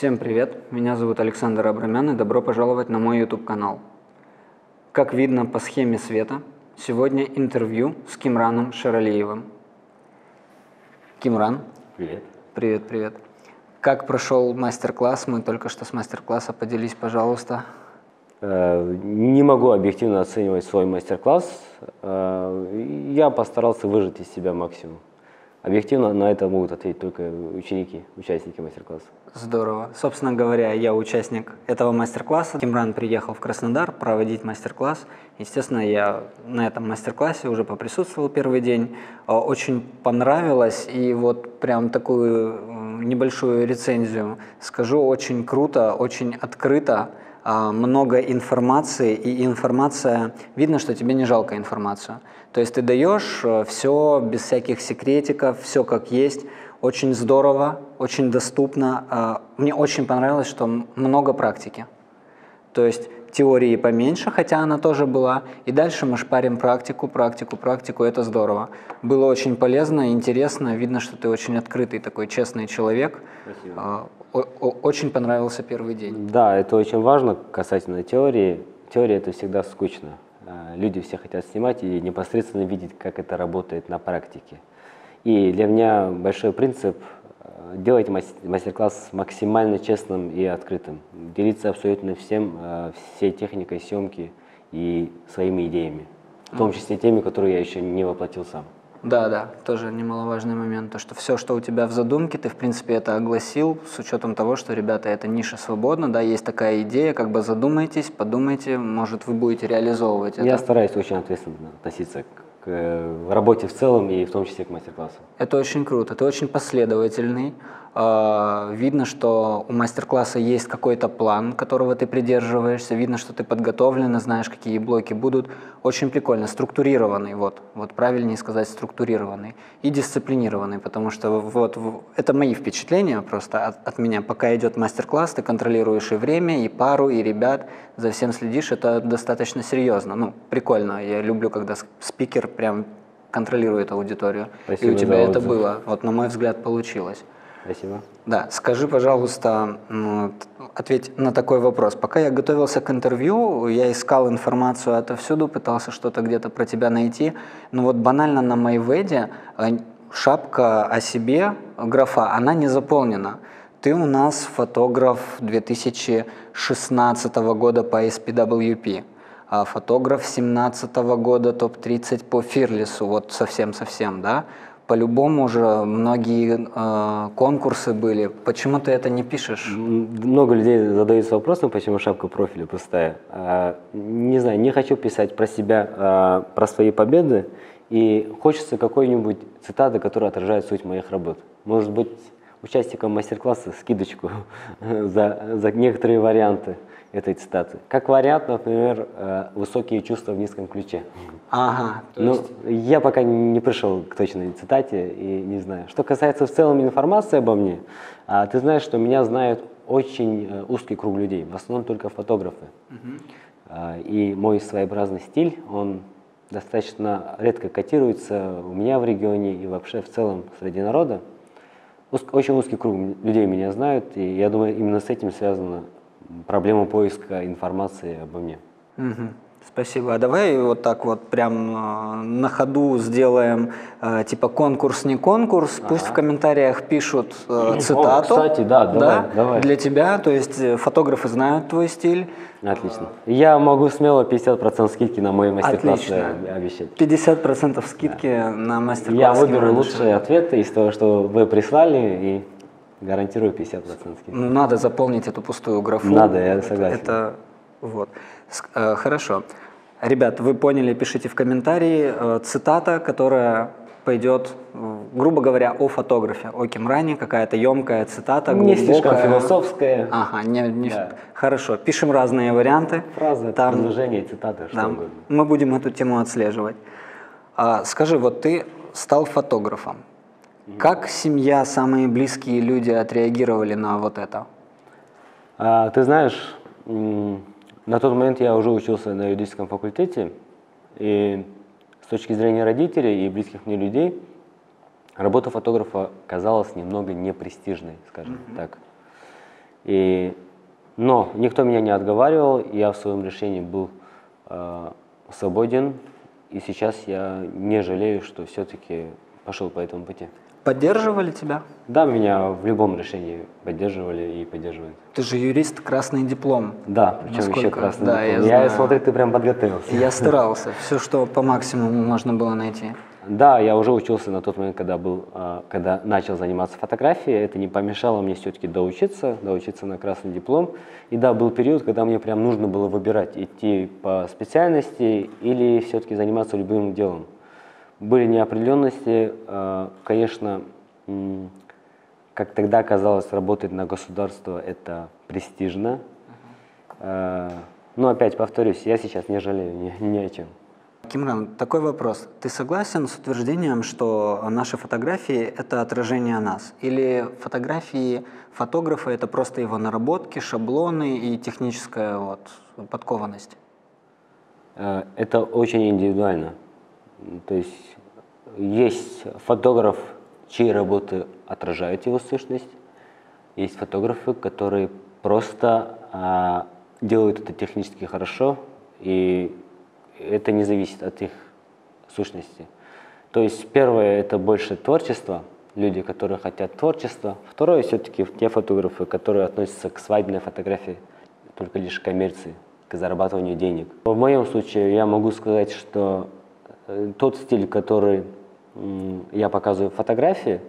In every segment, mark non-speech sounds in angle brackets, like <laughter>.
Всем привет, меня зовут Александр Абрамян и добро пожаловать на мой YouTube канал. Как видно по схеме света, сегодня интервью с Кимраном Шаралиевым. Кимран. Привет. Привет, привет. Как прошел мастер-класс? Мы только что с мастер-класса. Поделись, пожалуйста. Э, не могу объективно оценивать свой мастер-класс. Э, я постарался выжать из себя максимум. Объективно на это могут ответить только ученики, участники мастер-класса. Здорово. Собственно говоря, я участник этого мастер-класса. Кимран приехал в Краснодар проводить мастер-класс. Естественно, я на этом мастер-классе уже поприсутствовал первый день. Э, очень понравилось. И вот прям такую небольшую рецензию скажу. Очень круто, очень открыто а, много информации, и информация, видно, что тебе не жалко информацию. То есть ты даешь э, все без всяких секретиков, все как есть, очень здорово, очень доступно. А, мне очень понравилось, что много практики. То есть теории поменьше, хотя она тоже была. И дальше мы шпарим практику, практику, практику. Это здорово. Было очень полезно, интересно. Видно, что ты очень открытый, такой честный человек. Спасибо. А, очень понравился первый день. Да, это очень важно касательно теории. Теория это всегда скучно. А, люди все хотят снимать и непосредственно видеть, как это работает на практике. И для меня большой принцип а, делать мастер-класс максимально честным и открытым. Делиться абсолютно всем, а, всей техникой съемки и своими идеями. В том числе теми, которые я еще не воплотил сам. Да, да, тоже немаловажный момент, то что все, что у тебя в задумке, ты в принципе это огласил, с учетом того, что, ребята, эта ниша свободна, да, есть такая идея, как бы задумайтесь, подумайте, может вы будете реализовывать это. Я стараюсь очень ответственно относиться к, к работе в целом и в том числе к мастер-классу. Это очень круто, ты очень последовательный, видно, что у мастер-класса есть какой-то план, которого ты придерживаешься, видно, что ты подготовлен, знаешь, какие блоки будут. Очень прикольно, структурированный, вот, вот правильнее сказать структурированный и дисциплинированный, потому что вот это мои впечатления просто от, от меня. Пока идет мастер-класс, ты контролируешь и время, и пару, и ребят, за всем следишь, это достаточно серьезно. Ну, прикольно, я люблю, когда спикер прям контролирует аудиторию. Спасибо и у тебя это было, вот на мой взгляд, получилось. Спасибо. Да, скажи, пожалуйста, ответь на такой вопрос. Пока я готовился к интервью, я искал информацию отовсюду, пытался что-то где-то про тебя найти. Но вот банально на Майведе э, шапка о себе, графа, она не заполнена. Ты у нас фотограф 2016 года по SPWP, а фотограф 2017 года топ-30 по Фирлису, вот совсем-совсем, да? По-любому уже многие э, конкурсы были. Почему ты это не пишешь? Много людей задаются вопросом, почему шапка профиля пустая. А, не знаю, не хочу писать про себя, а, про свои победы. И хочется какой-нибудь цитаты, которая отражает суть моих работ. Может быть, участникам мастер-класса скидочку <laughs> за, за некоторые варианты этой цитаты. Как вариант, например, э, высокие чувства в низком ключе. Ага. Ну, есть... я пока не пришел к точной цитате и не знаю. Что касается в целом информации обо мне, а, ты знаешь, что меня знают очень э, узкий круг людей, в основном только фотографы. Угу. И мой своеобразный стиль, он достаточно редко котируется у меня в регионе и вообще в целом среди народа. Очень узкий круг людей меня знают, и я думаю, именно с этим связано проблему поиска информации обо мне. Угу. Спасибо. А давай вот так вот прям э, на ходу сделаем э, типа конкурс не конкурс. Ага. Пусть в комментариях пишут э, цитату. О, кстати, да, давай, да, давай. Для тебя, то есть э, фотографы знают твой стиль. Отлично. Я могу смело 50% скидки на мой мастер-класс обещать. 50% скидки да. на мастер-класс. Я выберу лучшие ответы из того, что вы прислали и гарантирую 50% скидки. Ну, надо заполнить эту пустую графу. Надо, я согласен. Это, вот. Э, хорошо. Ребят, вы поняли, пишите в комментарии э, цитата, которая пойдет, грубо говоря, о фотографе, о Кимране, какая-то емкая цитата, Не слишком философская. Ага, не, не... Да. хорошо. Пишем разные варианты. Фразы, Там... предложения, цитаты, что да. угодно. Мы будем эту тему отслеживать. А, скажи, вот ты стал фотографом. Как семья, самые близкие люди отреагировали на вот это? А, ты знаешь, на тот момент я уже учился на юридическом факультете, и с точки зрения родителей и близких мне людей, работа фотографа казалась немного непрестижной, скажем mm-hmm. так. И, но никто меня не отговаривал, я в своем решении был э, свободен, и сейчас я не жалею, что все-таки пошел по этому пути. Поддерживали тебя? Да, меня в любом решении поддерживали и поддерживают. Ты же юрист, красный диплом. Да, причем Насколько- еще красный да, я диплом. Я, знаю. смотрю, ты прям подготовился. Я <laughs> старался, все, что по максимуму можно было найти. Да, я уже учился на тот момент, когда был, а, когда начал заниматься фотографией. Это не помешало мне все-таки доучиться, доучиться на красный диплом. И да, был период, когда мне прям нужно было выбирать, идти по специальности или все-таки заниматься любым делом. Были неопределенности, а, конечно, как тогда казалось, работать на государство это престижно. А, Но опять повторюсь, я сейчас не жалею ни, ни о чем. Кимран, такой вопрос. Ты согласен с утверждением, что наши фотографии – это отражение нас? Или фотографии фотографа – это просто его наработки, шаблоны и техническая вот, подкованность? Э, Это очень индивидуально. То есть есть фотограф, чьи работы отражают его сущность, есть фотографы, которые просто а, делают это технически хорошо, и это не зависит от их сущности. То есть первое это больше творчество, люди, которые хотят творчества. Второе все-таки те фотографы, которые относятся к свадебной фотографии, только лишь к коммерции, к зарабатыванию денег. В моем случае я могу сказать, что э, тот стиль, который я показываю фотографии,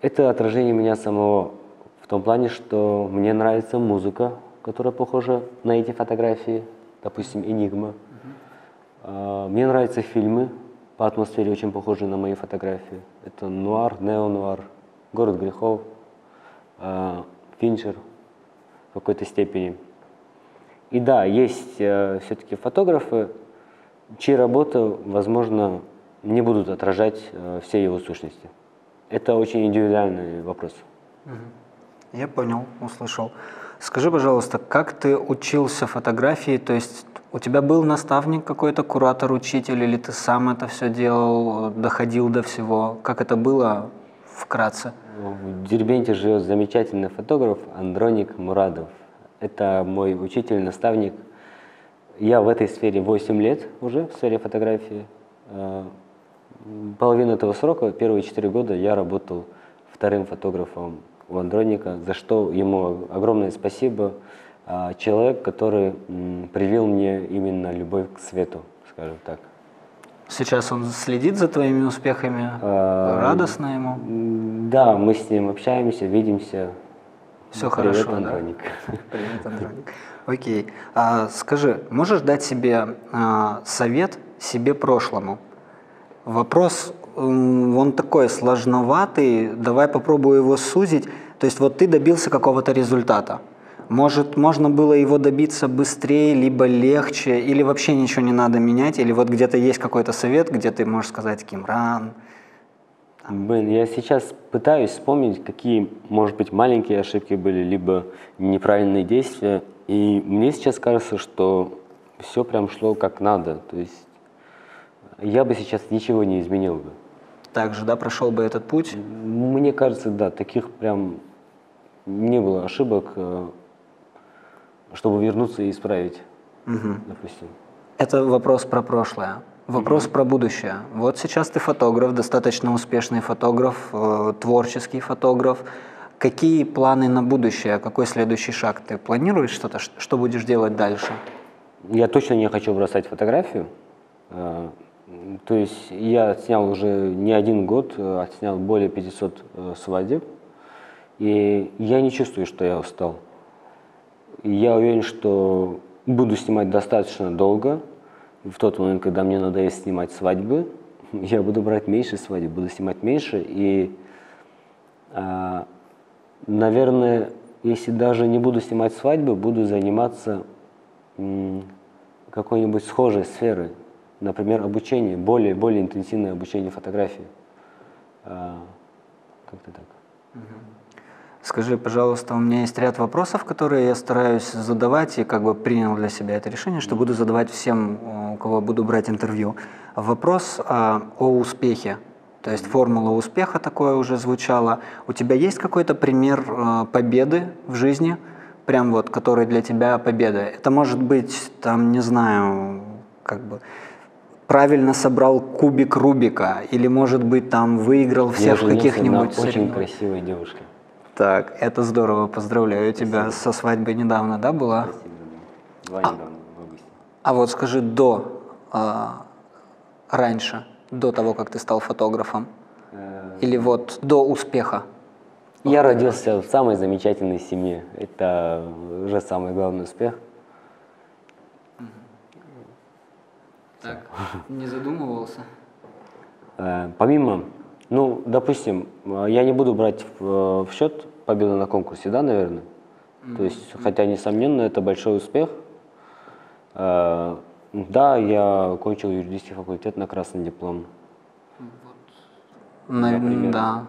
это отражение меня самого. В том плане, что мне нравится музыка, которая похожа на эти фотографии, допустим, «Энигма». А, Мне нравятся фильмы по атмосфере, очень похожие на мои фотографии. Это нуар, неонуар, город грехов, а, Финчер в какой-то степени. И да, есть все-таки фотографы, чьи работы, возможно, не будут отражать э, все его сущности. Это очень индивидуальный вопрос. Я понял, услышал. Скажи, пожалуйста, как ты учился фотографии? То есть у тебя был наставник какой-то, куратор, учитель, или ты сам это все делал, доходил до всего? Как это было вкратце? В Дербенте живет замечательный фотограф Андроник Мурадов. Это мой учитель, наставник. Я в этой сфере 8 лет уже, в сфере фотографии. Половину этого срока, первые 4 года, я работал вторым фотографом у Андроника, за что ему огромное спасибо. А, Человек, который привил мне именно любовь к свету, скажем так. Сейчас он следит за твоими успехами? А, Радостно ему? Да, мы с ним общаемся, видимся. Все Привет, хорошо, да? Андроник. Привет, Андроник. Окей. А, скажи, можешь дать себе а, совет себе прошлому? Вопрос, он такой сложноватый, давай попробую его сузить. То есть вот ты добился какого-то результата. Может, можно было его добиться быстрее, либо легче, или вообще ничего не надо менять, или вот где-то есть какой-то совет, где ты можешь сказать, Кимран, Блин, я сейчас пытаюсь вспомнить, какие, может быть, маленькие ошибки были, либо неправильные действия. И мне сейчас кажется, что все прям шло как надо. То есть я бы сейчас ничего не изменил бы. так же, да, прошел бы этот путь? Мне кажется, да, таких прям не было ошибок, э, чтобы вернуться и исправить, Мгм. допустим. Это вопрос про прошлое. Вопрос про будущее. Вот сейчас ты фотограф, достаточно успешный фотограф, э, творческий фотограф. Какие планы на будущее? Какой следующий шаг? Ты планируешь что-то? Что будешь делать дальше? Я точно не хочу бросать фотографию. То есть я снял уже не один год, э, отснял более 500 э, свадеб. И я не чувствую, что я устал. Я уверен, что буду снимать достаточно долго. В тот момент, когда мне надоест снимать свадьбы, <laughs> я буду брать меньше свадеб, буду снимать меньше. И, а, наверное, если даже не буду снимать свадьбы, буду заниматься какой-нибудь схожей сферой. Например, обучение, более, более интенсивное обучение фотографии. А, Как-то так. Скажи, пожалуйста, у меня есть ряд вопросов, которые я стараюсь задавать и как бы принял для себя это решение, что буду задавать всем, э, у кого буду брать интервью. Вопрос а, о успехе. То есть формула успеха такое уже звучала. У тебя есть какой-то пример э, победы в жизни, прям вот, который для тебя победа? Это может быть, там, не знаю, как бы правильно собрал кубик Рубика, или, может быть, там выиграл всех в каких-нибудь очень красивой девушке. Так, это здорово, поздравляю тебя со свадьбой недавно, да, была? Спасибо. Два недавно, в августе. А вот скажи, до, а, раньше, до того, как ты стал фотографом, Э, или вот до успеха? Я родился в самой замечательной семье. Это уже самый главный успех. Так, <laughs> не задумывался? Э, Помимо, ну, допустим, э, я не буду брать в, в счет победу на конкурсе, да, наверное. То есть, хотя, несомненно, это большой успех. Э, Да, я окончил юридический факультет на красный диплом. На- Например. да.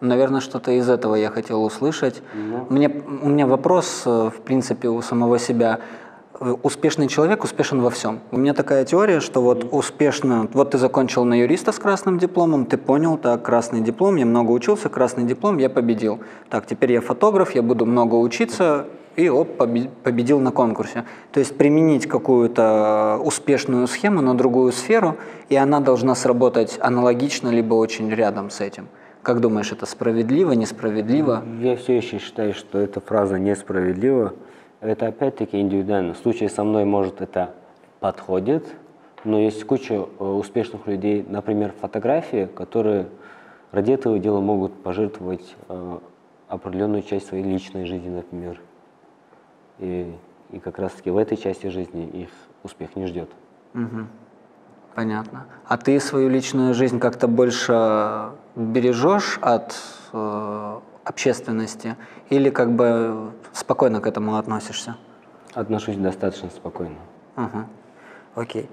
Наверное, что-то из этого я хотел услышать. Ну. Мне, у меня вопрос, э, в принципе, у самого себя. Э, Успешный человек успешен во всем. У меня такая теория, что вот успешно, вот ты закончил на юриста с красным дипломом, ты понял, так, красный диплом, я много учился, красный диплом, я победил. Так, теперь я фотограф, я буду много учиться, и оп, побе- победил на конкурсе. То есть применить какую-то успешную схему на другую сферу, и она должна сработать аналогично, либо очень рядом с этим. Как думаешь, это справедливо, несправедливо? Я все еще считаю, что эта фраза несправедлива. Это опять-таки индивидуально. В случае со мной, может, это подходит, но есть куча э, успешных людей, например, фотографии, которые ради этого дела могут пожертвовать э, определенную часть своей личной жизни, например. И, и как раз-таки в этой части жизни их успех не ждет. Мгм. Понятно. А ты свою личную жизнь как-то больше бережешь от э, общественности или как бы спокойно к этому относишься? Отношусь достаточно спокойно. Ага. Окей.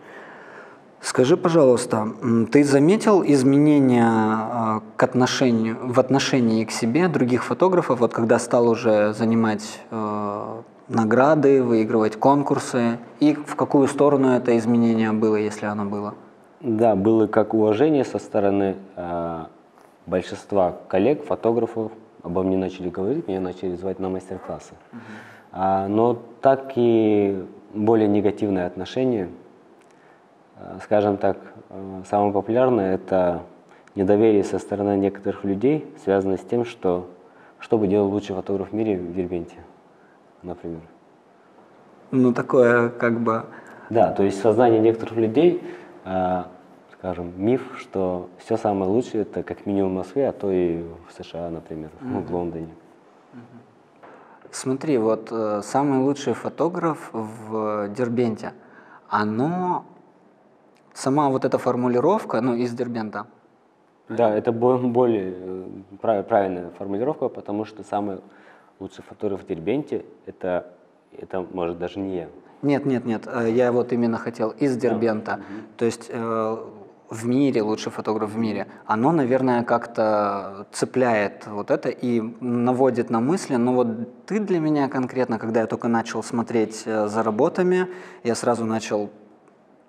Скажи, пожалуйста, ты заметил изменения э, к отношению, в отношении к себе других фотографов, вот когда стал уже занимать э, награды, выигрывать конкурсы, и в какую сторону это изменение было, если оно было? Да, было как уважение со стороны э, большинства коллег, фотографов. Обо мне начали говорить, меня начали звать на мастер-классы. А, но так и более негативное отношение. Э, скажем так, э, самое популярное – это недоверие со стороны некоторых людей, связанное с тем, что что бы делал лучший фотограф в мире в Дербенте, например. Ну, такое как бы... Да, то есть в сознании некоторых людей, э, скажем, миф, что все самое лучшее это как минимум в Москве, а то и в США, например, ну, в Лондоне. Смотри, вот э, самый лучший фотограф в Дербенте, оно, сама вот эта формулировка, ну, из Дербента, Да, это бо- более э, прав- правильная формулировка, потому что самый лучший фотограф в Дербенте это, это может даже не я. Нет, нет, нет, э, я вот именно хотел из Дербента. То есть э, в мире, лучший фотограф в мире, оно, наверное, как-то цепляет вот это и наводит на мысли. Но вот ты для меня конкретно, когда я только начал смотреть э, за работами, я сразу начал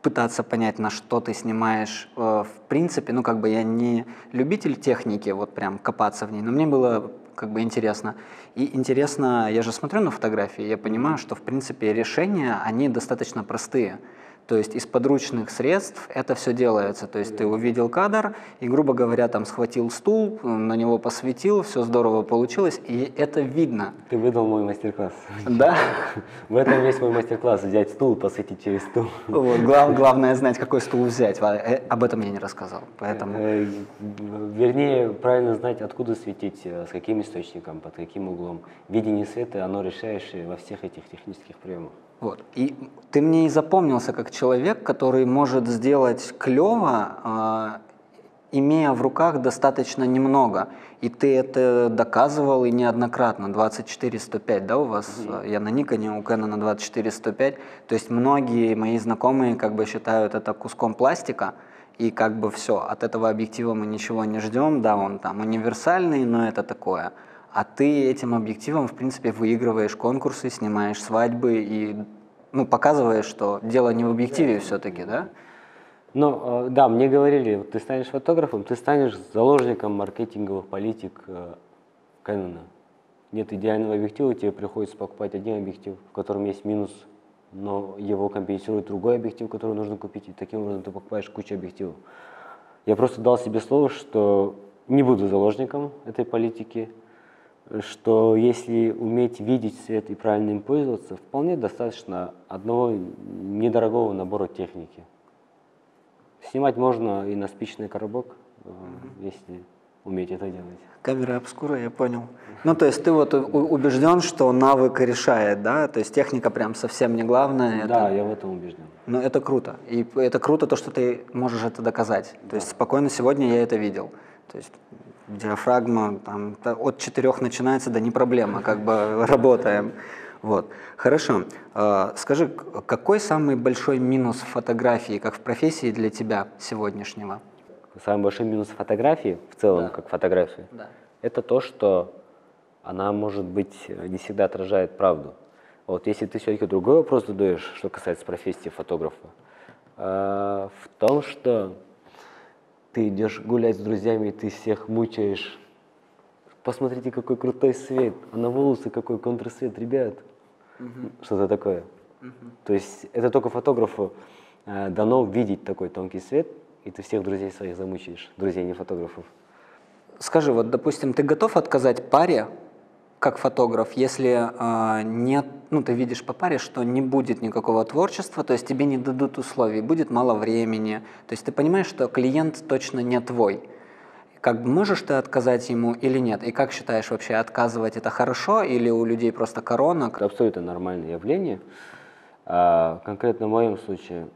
пытаться понять, на что ты снимаешь. Э, В принципе, ну как бы я не любитель техники, вот прям копаться в ней, но мне было как бы интересно. И интересно, я же смотрю на фотографии, я понимаю, что в принципе решения, они достаточно простые. То есть из подручных средств это все делается. То есть ты увидел кадр и, грубо говоря, там схватил стул, на него посветил, все здорово получилось, и это видно. Ты выдал мой мастер-класс. Да? В этом весь мой мастер-класс. Взять стул, посветить через стул. Вот, глав- главное знать, какой стул взять. Э, Об этом я не рассказал. Поэтому Э, Вернее, правильно знать, откуда светить, э, с каким источником, под каким углом. Видение света, оно решающее во всех этих технических приемах. Вот. И ты мне и запомнился как человек, который может сделать клево, а, имея в руках достаточно немного. И ты это доказывал и неоднократно. 24-105, да, у вас? Я на Никоне, у Кэнона 24-105. То есть многие мои знакомые как бы считают это куском пластика, и как бы все, от этого объектива мы ничего не ждем, да, он там универсальный, но это такое. А ты этим объективом, в принципе, выигрываешь конкурсы, снимаешь свадьбы и ну, показываешь, что дело не в объективе все-таки, да? Но, э, да, мне говорили, ты станешь фотографом, ты станешь заложником маркетинговых политик Canon. Нет идеального объектива, тебе приходится покупать один объектив, в котором есть минус, но его компенсирует другой объектив, который нужно купить, и таким образом ты покупаешь кучу объективов. Я просто дал себе слово, что не буду заложником этой политики, что если уметь видеть свет и правильно им пользоваться, вполне достаточно одного недорогого набора техники. Снимать можно и на спичный коробок, э, если уметь это делать. Камера обскура, я понял. Ну, то есть ты вот убежден, что навык решает, да? То есть техника прям совсем не главное. Да, это... я в этом убежден. Ну, это круто. И это круто то, что ты можешь это доказать. Да. То есть спокойно сегодня я это видел. То есть диафрагма там, от четырех начинается, да не проблема, как бы <laughs> работаем. Вот. Хорошо. А, скажи, какой самый большой минус фотографии, как в профессии для тебя сегодняшнего? Самый большой минус фотографии, в целом, да. как фотографии, да. это то, что она, может быть, не всегда отражает правду. Вот если ты все-таки другой вопрос задаешь, что касается профессии фотографа, а, в том, что ты идешь гулять с друзьями, и ты всех мучаешь. Посмотрите, какой крутой свет, а на волосы какой контрсвет, ребят. Угу. Что-то такое. Угу. То есть это только фотографу э, дано видеть такой тонкий свет, и ты всех друзей своих замучаешь, друзей не фотографов. Скажи, вот, допустим, ты готов отказать паре, как фотограф, если э, нет, ну ты видишь по паре, что не будет никакого творчества, то есть тебе не дадут условий, будет мало времени, то есть ты понимаешь, что клиент точно не твой. Как можешь ты отказать ему или нет? И как считаешь вообще, отказывать это хорошо или у людей просто корона? Это абсолютно нормальное явление. А, конкретно в моем случае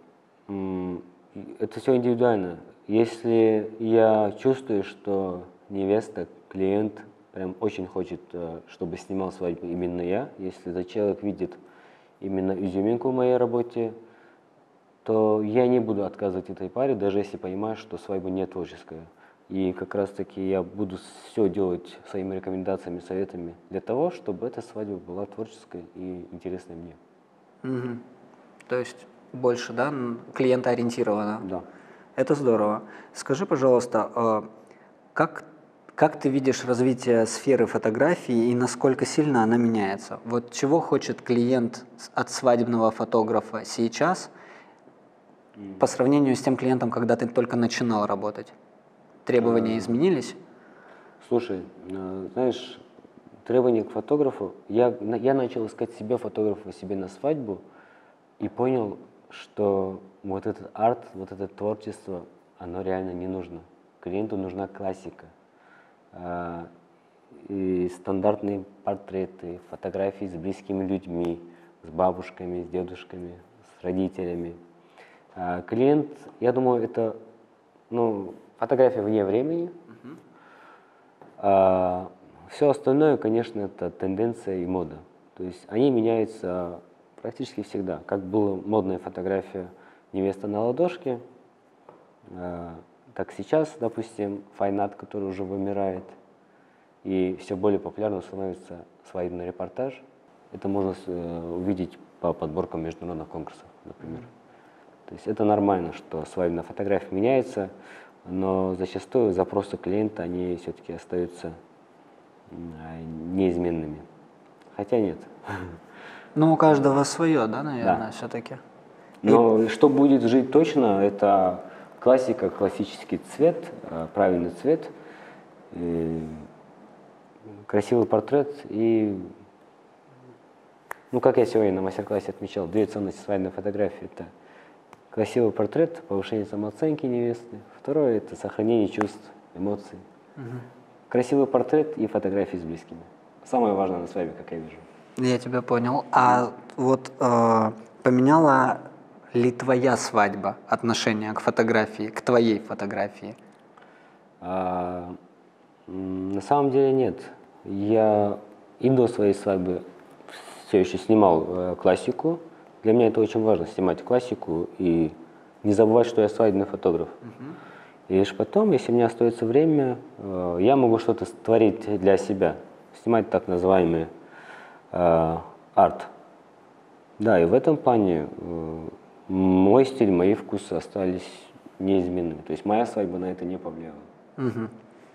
это все индивидуально. Если я чувствую, что невеста, клиент прям очень хочет, э, чтобы снимал свадьбу именно я. Если этот человек видит именно изюминку в моей работе, то я не буду отказывать этой паре, даже если понимаю, что свадьба не творческая. И как раз таки я буду все делать своими рекомендациями, советами для того, чтобы эта свадьба была творческой и интересной мне. Угу. То есть больше, да, клиентоориентирована? Да. Это здорово. Скажи, пожалуйста, а как как ты видишь развитие сферы фотографии и насколько сильно она меняется? Вот чего хочет клиент от свадебного фотографа сейчас по сравнению с тем клиентом, когда ты только начинал работать? Требования изменились? Слушай, э, знаешь, требования к фотографу, я, я начал искать себе фотографа себе на свадьбу и понял, что вот этот арт, вот это творчество, оно реально не нужно. Клиенту нужна классика – и стандартные портреты, фотографии с близкими людьми, с бабушками, с дедушками, с родителями. А, клиент, я думаю, это ну, фотография вне времени. Uh-huh. А, все остальное, конечно, это тенденция и мода. То есть они меняются практически всегда. Как была модная фотография невеста на ладошке, как сейчас, допустим, файнат, который уже вымирает, и все более популярным становится свадебный репортаж. Это можно э, увидеть по подборкам международных конкурсов, например. То есть это нормально, что свадебная фотография меняется, но зачастую запросы клиента, они все-таки остаются неизменными. Хотя нет. <laughs> Ну, у каждого свое, да, наверное, да. все-таки. Но И... что будет жить точно, это Классика, классический цвет, э, правильный цвет, красивый портрет и, ну, как я сегодня на мастер-классе отмечал, две ценности свадебной фотографии. Это красивый портрет, повышение самооценки невесты. Второе – это сохранение чувств, эмоций. Угу. Красивый портрет и фотографии с близкими. Самое важное на свадьбе, как я вижу. Я тебя понял. А вот э, поменяла ли твоя свадьба отношение к фотографии, к твоей фотографии? А, на самом деле нет. Я и до своей свадьбы все еще снимал э, классику. Для меня это очень важно, снимать классику и не забывать, что я свадебный фотограф. Uh-huh. И лишь потом, если у меня остается время, э, я могу что-то творить для себя, снимать так называемый э, арт. Да, и в этом плане э, мой стиль, мои вкусы остались неизменными. То есть моя свадьба на это не повлияла. Мгм.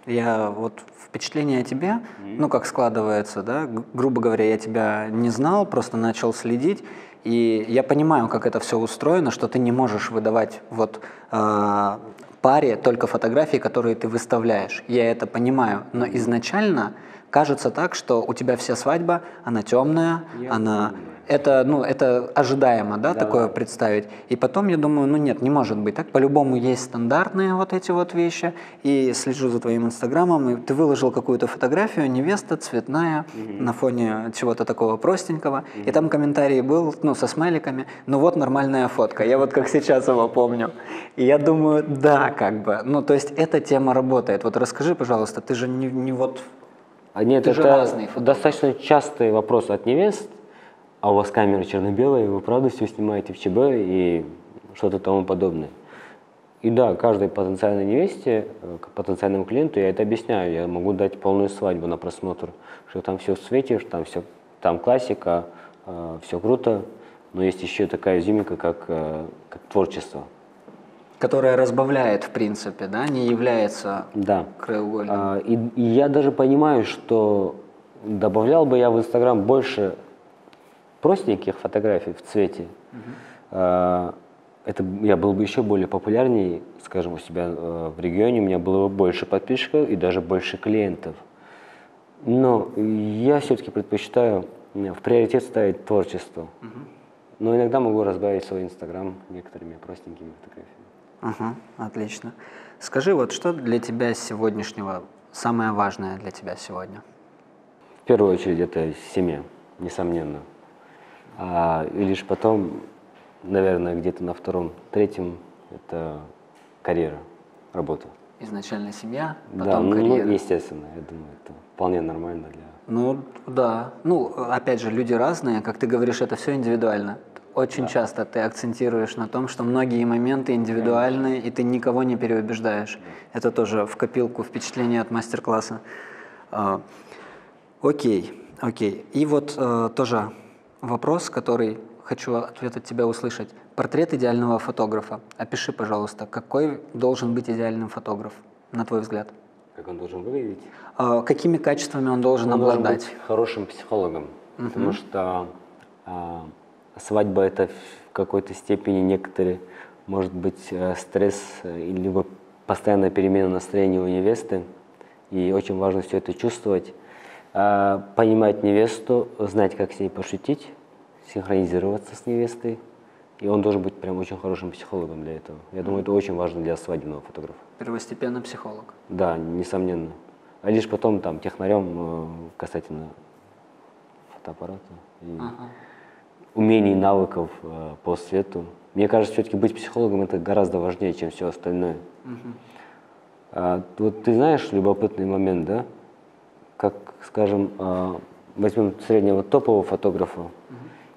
Я вот впечатление о тебе, ну как складывается, да, грубо говоря, я тебя не знал, просто начал следить, и я понимаю, как это все устроено, что ты не можешь выдавать вот а, паре только фотографии, которые ты выставляешь. Я это понимаю, но изначально кажется так, что у тебя вся свадьба, она темная, Я она понимаю. Это, ну, это ожидаемо, да, Да, такое да. представить. И потом я думаю, ну нет, не может быть так. По-любому есть стандартные вот эти вот вещи. И слежу за твоим инстаграмом, и ты выложил какую-то фотографию, невеста цветная, на фоне чего-то такого простенького. И там комментарий был, ну, со смайликами, ну вот нормальная фотка. Я вот как сейчас его помню. И я думаю, да, как бы. Ну, то есть эта тема работает. Вот расскажи, пожалуйста, ты же не, не вот... А нет, Ты же это достаточно частый вопрос от невест. А у вас камера черно-белая, вы правда все снимаете в ЧБ и что-то тому подобное. И да, каждой потенциальной невесте, э, потенциальному клиенту я это объясняю. Я могу дать полную свадьбу на просмотр, что там все в цвете, что там все, там классика, все круто. Но есть еще такая изюминка, как, э, как творчество. Которая разбавляет, в принципе, да, не является Да. краеугольным. А, И, и я даже понимаю, что добавлял бы я в Инстаграм больше простеньких фотографий в цвете. А, Это я был бы еще более популярней, скажем, у себя э, в регионе, у меня было бы больше подписчиков и даже больше клиентов. Но я все-таки предпочитаю в приоритет ставить творчество. Но иногда могу разбавить свой Инстаграм некоторыми простенькими фотографиями. Ага, отлично. Скажи, вот что для тебя сегодняшнего самое важное для тебя сегодня? В первую очередь это семья, несомненно. А, и лишь потом, наверное, где-то на втором, третьем это карьера, работа. Изначально семья, да, потом ну, карьера. естественно, я думаю, это вполне нормально для... Ну да. Ну, опять же, люди разные, как ты говоришь, это все индивидуально. Очень часто ты акцентируешь на том, что многие моменты индивидуальны, и ты никого не переубеждаешь. Это тоже в копилку впечатления от мастер-класса. А, окей, окей. И вот э, тоже вопрос, который хочу ответ от тебя услышать. Портрет идеального фотографа. Опиши, пожалуйста, какой должен быть идеальным фотограф, на твой взгляд? Как он должен выглядеть? А, какими качествами он должен Он должен обладать? быть хорошим психологом, потому что а, свадьба это в какой-то степени некоторый, может быть, э, стресс, э, либо постоянная перемена настроения у невесты, и очень важно все это чувствовать, понимать невесту, знать, как с ней пошутить, синхронизироваться с невестой, и он должен быть прям очень хорошим психологом для этого. Я думаю, это очень важно для свадебного фотографа. Первостепенно психолог. Да, несомненно. А лишь потом там технарем э, касательно фотоаппарата и умений, навыков э, по свету. Мне кажется, все-таки быть психологом это гораздо важнее, чем все остальное. А, вот ты знаешь любопытный момент, да? Как, скажем, а, возьмем среднего топового фотографа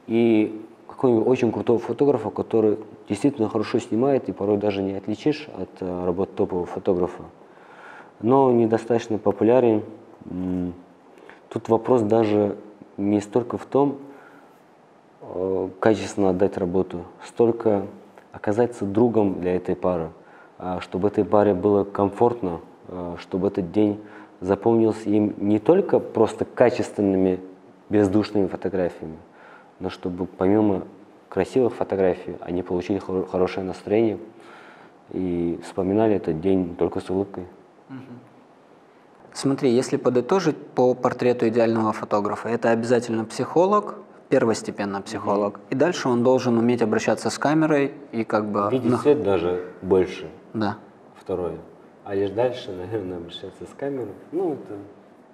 и какого-нибудь очень крутого фотографа, который действительно хорошо снимает и порой даже не отличишь от э, работ топового фотографа но недостаточно популярен. Тут вопрос даже не столько в том, э, качественно отдать работу, столько оказаться другом для этой пары, а чтобы этой паре было комфортно, э, чтобы этот день запомнился им не только просто качественными бездушными фотографиями, но чтобы помимо красивых фотографий они получили хоро- хорошее настроение и вспоминали этот день только с улыбкой. Смотри, если подытожить по портрету идеального фотографа, это обязательно психолог, первостепенно психолог, и дальше он должен уметь обращаться с камерой и как бы... Видеть на- свет даже больше, Да. второе. А лишь дальше, наверное, обращаться с камерой. Ну, это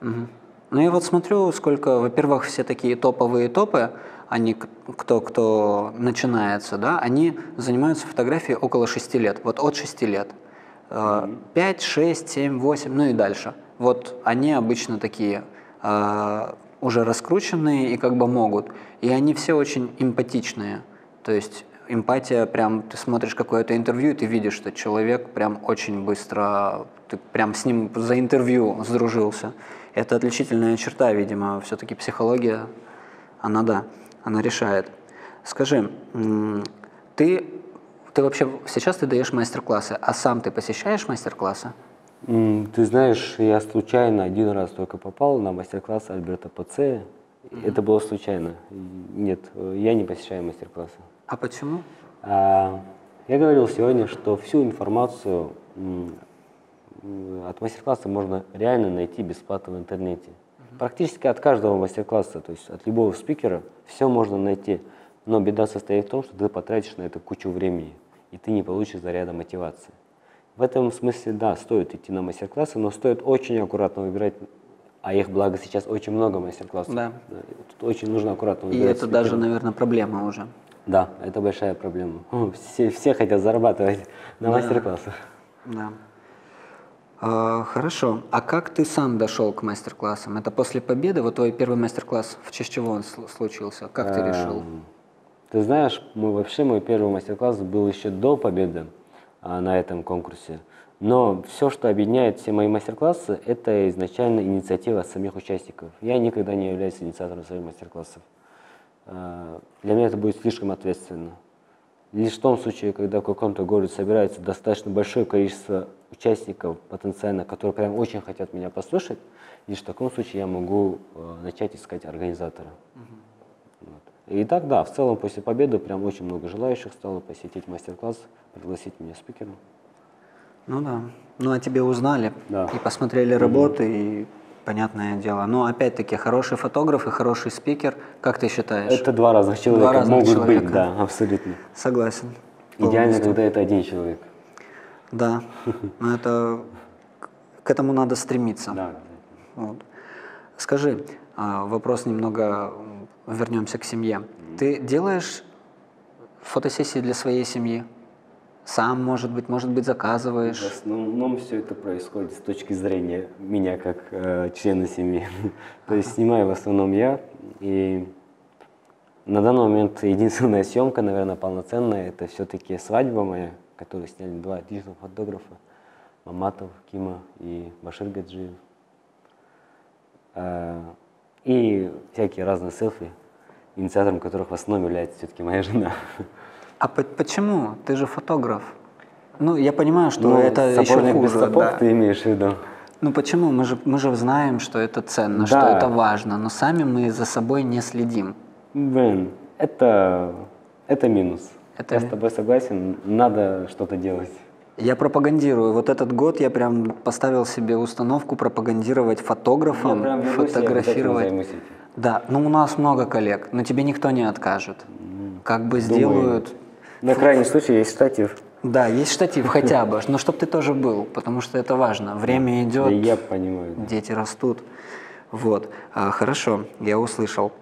Мгм. Ну я вот смотрю, сколько, во-первых, все такие топовые топы, они, к- кто, кто начинается, да, они занимаются фотографией около 6 лет, вот от 6 лет. Э, 5, 6, 7, 8, ну и дальше. Вот они обычно такие э, уже раскрученные и как бы могут. И они все очень эмпатичные. То есть эмпатия, прям ты смотришь какое-то интервью, и ты видишь, что человек прям очень быстро, ты прям с ним за интервью сдружился. Это отличительная черта, видимо, все-таки психология, она да, она решает. Скажи, ты Ты вообще сейчас ты даешь мастер-классы, а сам ты посещаешь мастер-классы? Ты знаешь, я случайно один раз только попал на мастер-класс Альберта Пацея. Это было случайно. Нет, э, я не посещаю мастер-классы. А почему? А, Я говорил сегодня, что всю информацию от мастер-класса можно реально найти бесплатно в интернете. Практически от каждого мастер-класса, то есть от любого спикера, все можно найти. Но беда состоит в том, что ты потратишь на это кучу времени, и ты не получишь заряда мотивации. В этом смысле, да, стоит идти на мастер-классы, но стоит очень аккуратно выбирать, а их, благо, сейчас очень много мастер-классов. Да. Тут очень нужно аккуратно И выбирать это даже, спикера. наверное, проблема уже. Да, это большая проблема. <laughs> Все, все хотят зарабатывать на мастер-классах. Да. А, хорошо. А как ты сам дошел к мастер-классам? Это после победы? Вот твой первый мастер-класс, в честь чего он сл- случился? Как ты решил? Эм, Ты знаешь, мой, вообще мой первый мастер-класс был еще до победы а, на этом конкурсе. Но все, что объединяет все мои мастер-классы, это изначально инициатива самих участников. Я никогда не являюсь инициатором своих мастер-классов. Для меня это будет слишком ответственно. Лишь в том случае, когда в каком-то городе собирается достаточно большое количество участников потенциально, которые прям очень хотят меня послушать, лишь в таком случае я могу э, начать искать организатора. Вот. И так, да, в целом после победы прям очень много желающих стало посетить мастер-класс, пригласить меня спикером. Ну да. Ну а тебе узнали Да. и посмотрели работы, и понятное дело. Но опять-таки хороший фотограф и хороший спикер, как ты считаешь? Это два разных человека разных могут человека. быть, да, абсолютно. Согласен. Идеально, Полностью. когда это один человек. Да. <laughs> Но это к этому надо стремиться. Да. Вот. Скажи, а, вопрос немного, вернемся к семье. Ты делаешь фотосессии для своей семьи? Сам, может быть, может быть, В заказываешь? основном все это происходит с точки зрения меня как э, члена семьи. <laughs> То есть снимаю в основном я. И на данный момент единственная <laughs> съемка, наверное, полноценная, это все-таки свадьба моя, которую сняли два отличных фотографа. Маматов, Кима и Башир Гаджиев. Э, И всякие разные селфи, инициатором которых в основном является все-таки моя жена. <laughs> А по- почему? Ты же фотограф. Ну, я понимаю, что Ну, это еще сапожник без хуже. сапог да. ты имеешь в виду? Ну почему? Мы же, мы же знаем, что это ценно, что Да. это важно, но сами мы за собой не следим. Блин, это, это минус. Это- Я с тобой согласен, надо что-то делать. Я пропагандирую. Вот этот год я прям поставил себе установку пропагандировать фотографам, я прям вернусь, я фотографировать. этим. Да, ну у нас много коллег, но тебе никто не откажет. Как бы Думаю. сделают. На крайний случай есть штатив. Да, есть штатив хотя бы, но чтобы ты тоже был, потому что это важно. Время идет, Да я понимаю. дети растут. Вот, А, хорошо, я услышал.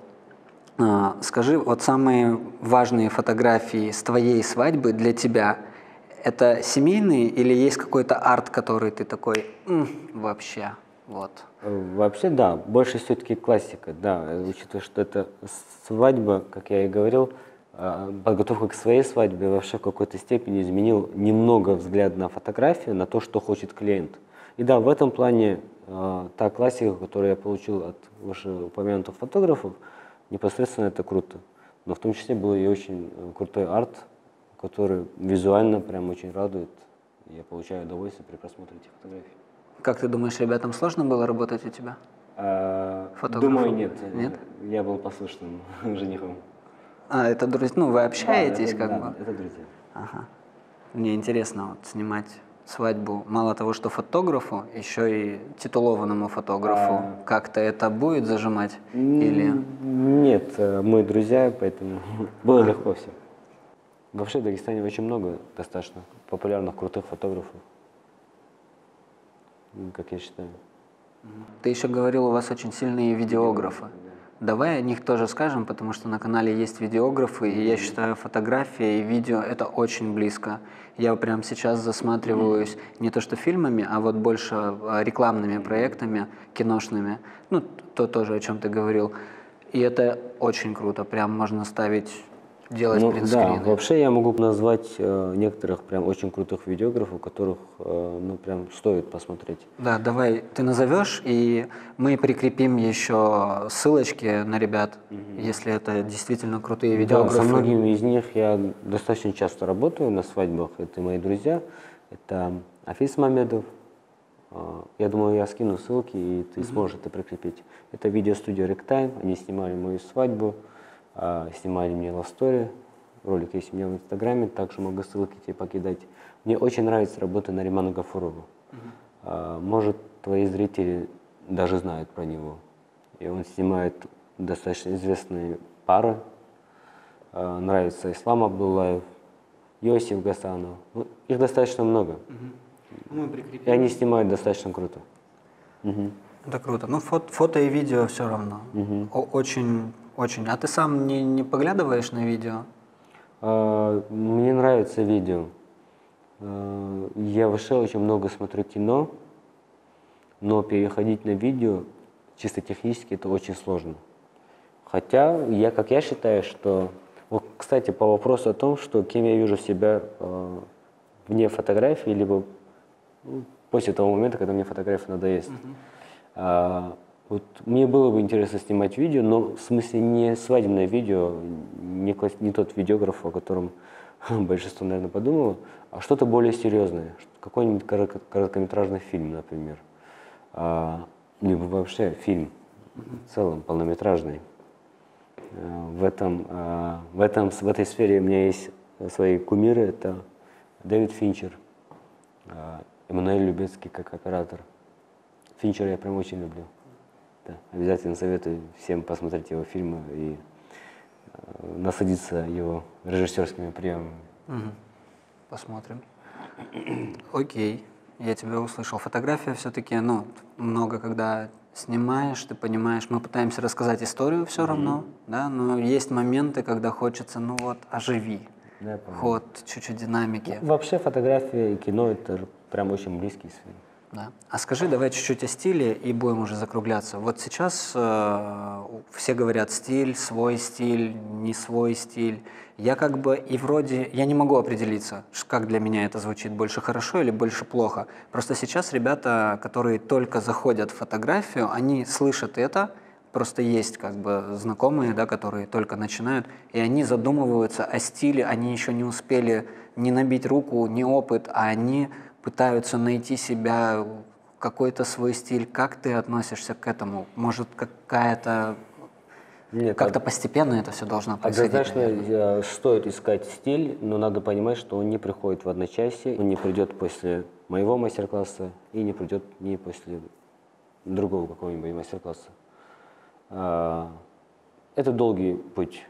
А, Скажи, вот самые важные фотографии с твоей свадьбы для тебя это семейные или есть какой-то арт, который ты такой «М, вообще вот? Вообще, да, больше все-таки классика, да, учитывая, что это свадьба, как я и говорил, подготовка к своей свадьбе вообще в какой-то степени изменил немного взгляд на фотографию, на то, что хочет клиент. И да, в этом плане э, та классика, которую я получил от вышеупомянутых фотографов, непосредственно это круто. Но в том числе был и очень э, крутой арт, который визуально прям очень радует. Я получаю удовольствие при просмотре этих фотографий. Как ты думаешь, ребятам сложно было работать у тебя? А, Фотографом? Думаю, нет. Нет? Я был послушным <laughs> женихом. А, это друзья, ну вы общаетесь Да, это- как да, бы? Это друзья. Ага. Мне интересно вот снимать свадьбу мало того, что фотографу, еще и титулованному фотографу. А. Как-то это будет зажимать? Или... Нет, э, мы друзья, поэтому <laughs> было легко все. Вообще в Дагестане очень много достаточно популярных, крутых фотографов. Как я считаю. Ты еще говорил, у вас очень сильные видеографы. Давай о них тоже скажем, потому что на канале есть видеографы, и я считаю, фотография и видео – это очень близко. Я прямо сейчас засматриваюсь не то что фильмами, а вот больше а, рекламными проектами, киношными. Ну, то тоже, о чем ты говорил. И это очень круто. Прям можно ставить делать Ну, принтскрины? да, вообще я могу назвать э, некоторых прям очень крутых видеографов, которых, э, ну, прям стоит посмотреть. Да, давай ты назовешь, и мы прикрепим еще ссылочки на ребят, если это действительно крутые Да, видеографы. со многими из них я достаточно часто работаю на свадьбах. Это мои друзья. Это Афис Мамедов. А, Я думаю, я скину ссылки, и ты сможешь это прикрепить. Это видеостудия Ragtime. Они снимали мою свадьбу, снимали мне Story. Ролик есть у меня в Инстаграме, также могу ссылки тебе покидать. Мне очень нравится работа Нариману Гафурову. А, Может, твои зрители даже знают про него. И он снимает достаточно известные пары. А, Нравится Ислам Абдуллаев, Йосиф Гасанов. Ну, их достаточно много. Мы И они снимают достаточно круто. Мгм. Это круто. Ну, фото, фото и видео все равно. О- очень, очень. А ты сам не, не поглядываешь на видео? А, Мне нравится видео. А, Я вообще очень много смотрю кино, но переходить на видео чисто технически это очень сложно. Хотя я, как я считаю, что... Вот, кстати, по вопросу о том, что кем я вижу себя а, вне фотографии, либо ну, после того момента, когда мне фотография надоест. А, вот мне было бы интересно снимать видео, но в смысле не свадебное видео, не, класс- не тот видеограф, о котором <laughs> большинство, наверное, подумало, а что-то более серьезное, какой-нибудь коротко- короткометражный фильм, например, А, либо вообще фильм в целом полнометражный. А, В этом, а, в этом, в этой сфере у меня есть свои кумиры. Это Дэвид Финчер, а, Эммануэль Любецкий как оператор. Финчера я прям очень люблю. Да, обязательно советую всем посмотреть его фильмы и э, насладиться его режиссерскими приемами. Мгм. Посмотрим. <clears throat> Окей, я тебя услышал. Фотография все-таки, ну, много когда снимаешь, ты понимаешь, мы пытаемся рассказать историю все равно, да, но есть моменты, когда хочется, ну вот, оживи, Да, ход, чуть-чуть динамики. Вообще фотография и кино это прям очень близкие сферы. Да. А скажи, давай чуть-чуть о стиле и будем уже закругляться. Вот сейчас э, все говорят стиль, свой стиль, не свой стиль. Я как бы и вроде, я не могу определиться, как для меня это звучит, больше хорошо или больше плохо. Просто сейчас ребята, которые только заходят в фотографию, они слышат это, просто есть как бы знакомые, да, которые только начинают, и они задумываются о стиле, они еще не успели не набить руку, не опыт, а они пытаются найти себя, какой-то свой стиль. Как ты относишься к этому? Может, какая-то Нет, как-то постепенно это все должно происходить? Однозначно наверное? стоит искать стиль, но надо понимать, что он не приходит в одночасье, он не придет после моего мастер-класса и не придет ни после другого какого-нибудь мастер-класса. А, Это долгий путь.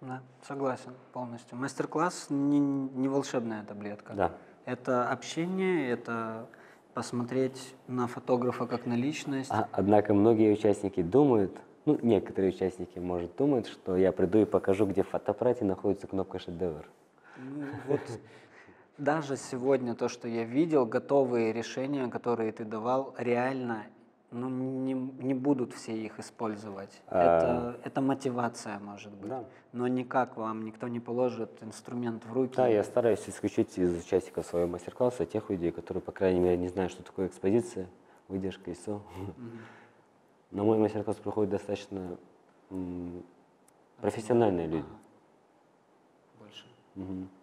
Да, согласен полностью. Мастер-класс не, не волшебная таблетка. Да. Это общение, это посмотреть на фотографа как на личность. А, Однако многие участники думают, ну, некоторые участники, может, думают, что я приду и покажу, где в фотоаппарате находится кнопка шедевр. Ну, вот даже сегодня то, что я видел, готовые решения, которые ты давал, реально ну, не, не будут все их использовать. Это, это мотивация, может быть. Да. Но никак вам никто не положит инструмент в руки. Да, я стараюсь исключить из участников своего мастер-класса тех людей, которые, по крайней мере, не знают, что такое экспозиция, выдержка и все. На мой мастер-класс приходят достаточно м, профессиональные люди. Больше.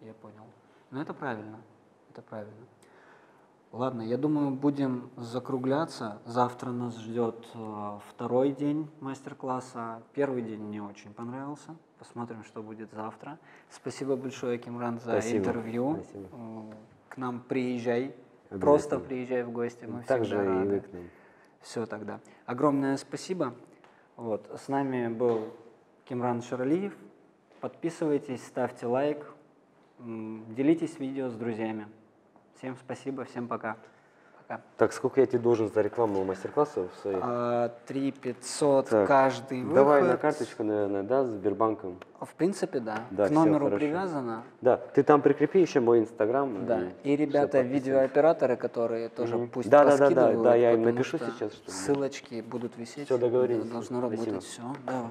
Я понял. Ну, это правильно. Это правильно. Ладно, я думаю, будем закругляться. Завтра нас ждет э, второй день мастер-класса. Первый день мне очень понравился. Посмотрим, что будет завтра. Спасибо большое, Кимран, за Спасибо. интервью. Спасибо. Э, К нам приезжай. Просто приезжай в гости. Мы Также всегда и рады. вы к нам. Все тогда. Огромное спасибо. Вот. С нами был Кимран Шаралиев. Подписывайтесь, ставьте лайк, делитесь видео с друзьями. Всем спасибо, всем пока. Пока. Так, сколько я тебе должен за рекламу мастер-класса в своей? А, 3 500 Так, каждый выход. Давай на карточку, наверное, да, с Сбербанком. В принципе, да. Да, К номеру хорошо. привязано. Да, ты там прикрепи еще мой инстаграм. Да. И всё ребята, видеооператоры, которые тоже Мгм. пусть Да, да, да, да, да, я им напишу что сейчас, чтобы- Ссылочки будут висеть. Всё, договорились. Должно Спасибо. работать все. Да.